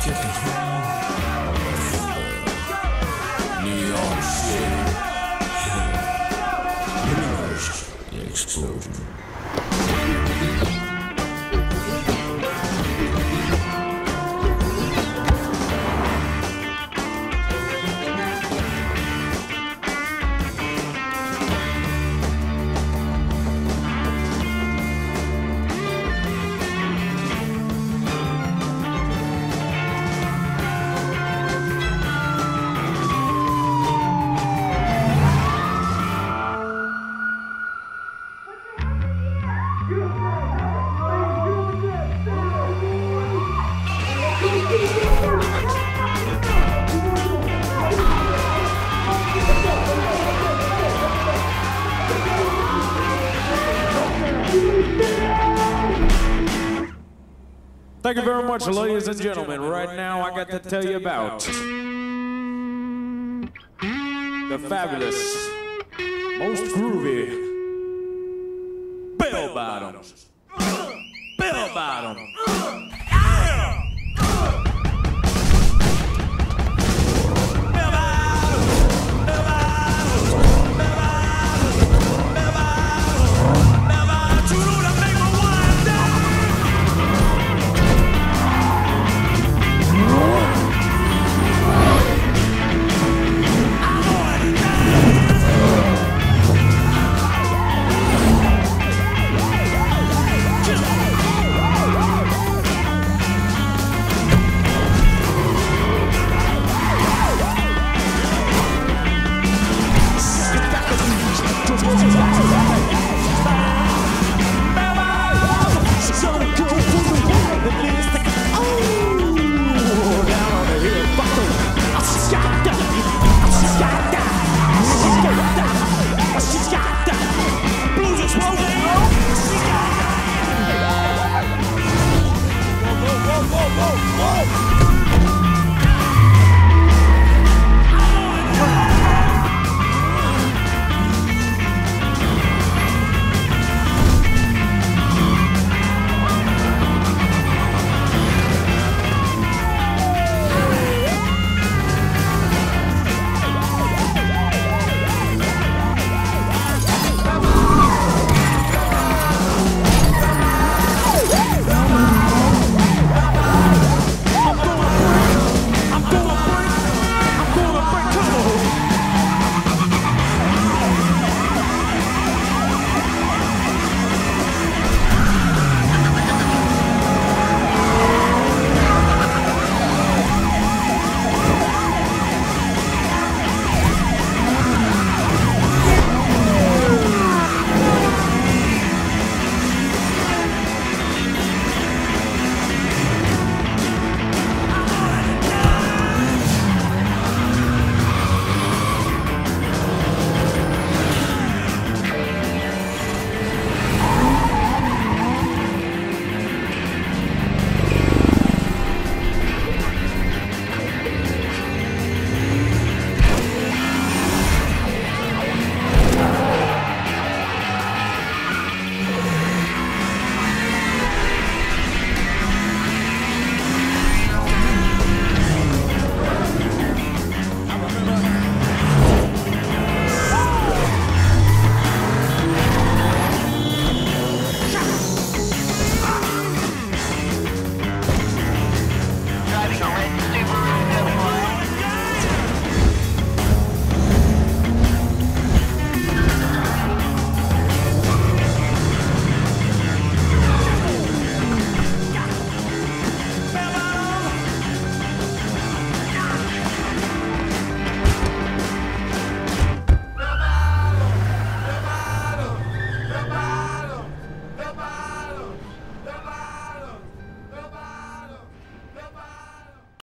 together. Thank you very much, ladies and gentlemen. Right now, I got to tell you about the fabulous, most groovy bell bottoms. Bell bottom. show it.